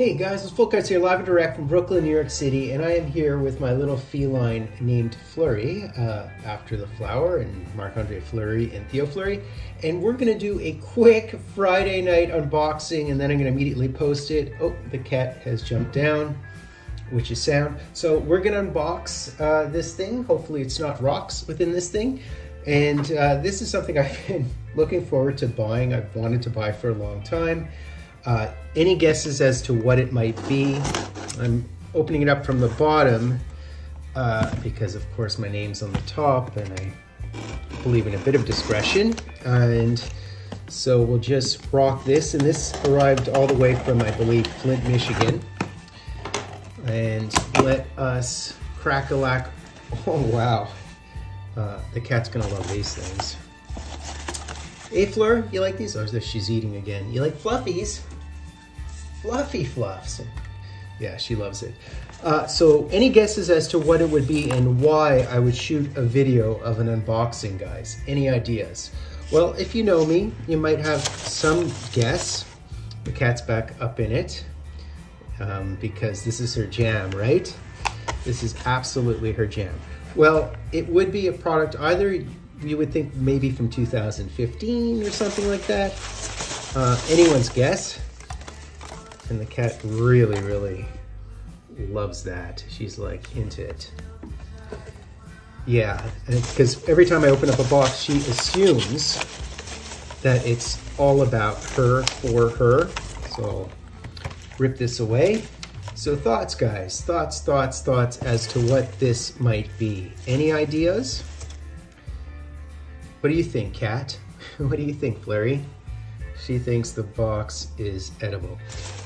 Hey guys, it's Fulton Cards here, live and direct from Brooklyn, New York City, and I am here with my little feline named Flurry, uh, after the flower, and Marc-Andre Fleury and Theo Fleury, and we're gonna do a quick Friday night unboxing, and then I'm gonna immediately post it. Oh, the cat has jumped down, which is sound. So we're gonna unbox uh, this thing. Hopefully it's not rocks within this thing. And uh, this is something I've been looking forward to buying. I've wanted to buy for a long time. Uh, any guesses as to what it might be? I'm opening it up from the bottom uh, because of course my name's on the top and I believe in a bit of discretion. And so we'll just rock this. And this arrived all the way from, I believe, Flint, Michigan. And let us crack a lack. Oh, wow. Uh, the cat's gonna love these things. Hey Fleur, you like these? Oh, she's eating again. You like fluffies? Fluffy fluffs. Yeah, she loves it. Uh, so any guesses as to what it would be and why I would shoot a video of an unboxing, guys? Any ideas? Well, if you know me, you might have some guess. The cat's back up in it um, because this is her jam, right? This is absolutely her jam. Well, it would be a product either you would think maybe from 2015 or something like that. Uh, anyone's guess. And the cat really, really loves that. She's like into it. Yeah, because every time I open up a box, she assumes that it's all about her for her. So I'll rip this away. So thoughts, guys, thoughts, thoughts, thoughts as to what this might be. Any ideas? What do you think, Cat? what do you think, Flurry? She thinks the box is edible.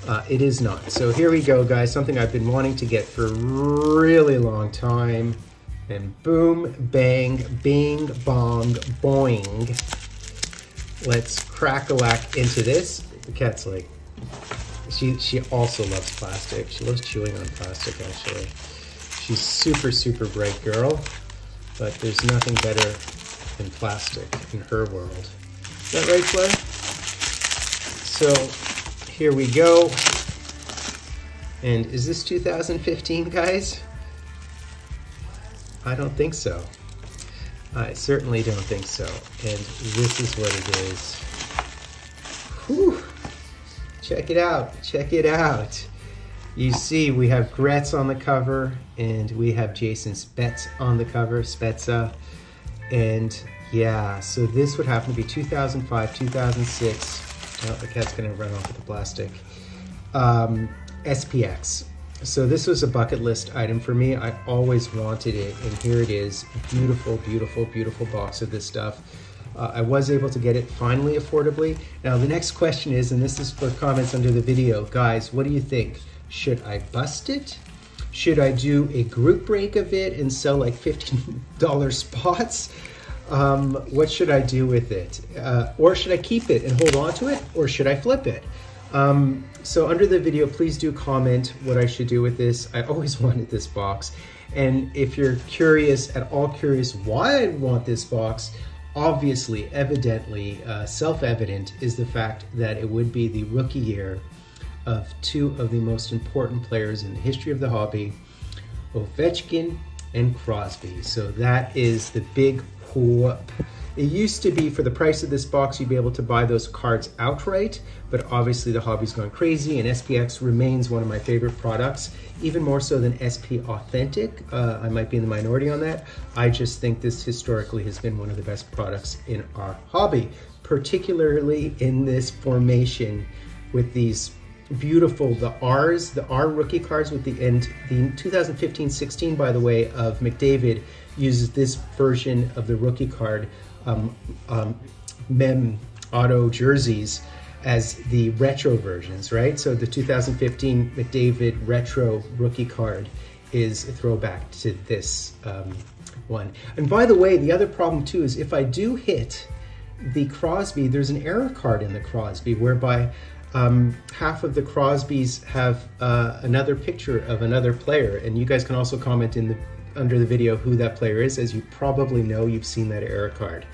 Uh, it is not. So here we go, guys. Something I've been wanting to get for a really long time. And boom, bang, bing, bong, boing. Let's crack-a-lack into this. The cat's like, she, she also loves plastic. She loves chewing on plastic, actually. She's super, super bright girl, but there's nothing better than plastic in her world. Is that right, Fleur? So here we go. And is this 2015, guys? I don't think so. I certainly don't think so. And this is what it is. Whew. Check it out. Check it out. You see, we have Gretz on the cover, and we have Jason Spetz on the cover, Spezza. And yeah, so this would happen to be 2005, 2006. Oh, the cat's gonna run off with the plastic. Um, SPX. So this was a bucket list item for me. I always wanted it, and here it is. Beautiful, beautiful, beautiful box of this stuff. Uh, I was able to get it finally affordably. Now the next question is, and this is for comments under the video, guys, what do you think? Should I bust it? Should I do a group break of it and sell like $15 spots? um, what should I do with it? Uh, or should I keep it and hold on to it? Or should I flip it? Um, so under the video, please do comment what I should do with this. I always wanted this box. And if you're curious, at all curious why I want this box, obviously, evidently, uh, self-evident is the fact that it would be the rookie year of two of the most important players in the history of the hobby, Ovechkin and Crosby. So that is the big whoop. It used to be for the price of this box, you'd be able to buy those cards outright, but obviously the hobby's gone crazy and SPX remains one of my favorite products, even more so than SP Authentic. Uh, I might be in the minority on that. I just think this historically has been one of the best products in our hobby, particularly in this formation with these beautiful, the R's, the R rookie cards with the end, the 2015-16, by the way, of McDavid uses this version of the rookie card um, um, mem auto jerseys as the retro versions, right? So the 2015 McDavid retro rookie card is a throwback to this um, one. And by the way, the other problem too is if I do hit the Crosby, there's an error card in the Crosby whereby um, half of the Crosbys have uh, another picture of another player, and you guys can also comment in the under the video who that player is. As you probably know, you've seen that error card.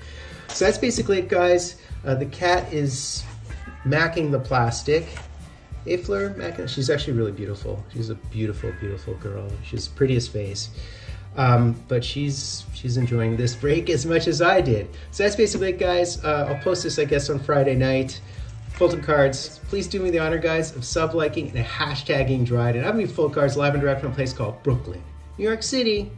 So that's basically it, guys. Uh, the cat is macking the plastic. A Fleur McIntosh. She's actually really beautiful. She's a beautiful, beautiful girl. She's pretty as face. Um, but she's she's enjoying this break as much as I did. So that's basically it, guys. Uh, I'll post this, I guess, on Friday night. Fulton Cards, please do me the honor, guys, of sub liking and hashtagging Dryden. I'm going to be Fulton Cards live and direct from a place called Brooklyn, New York City.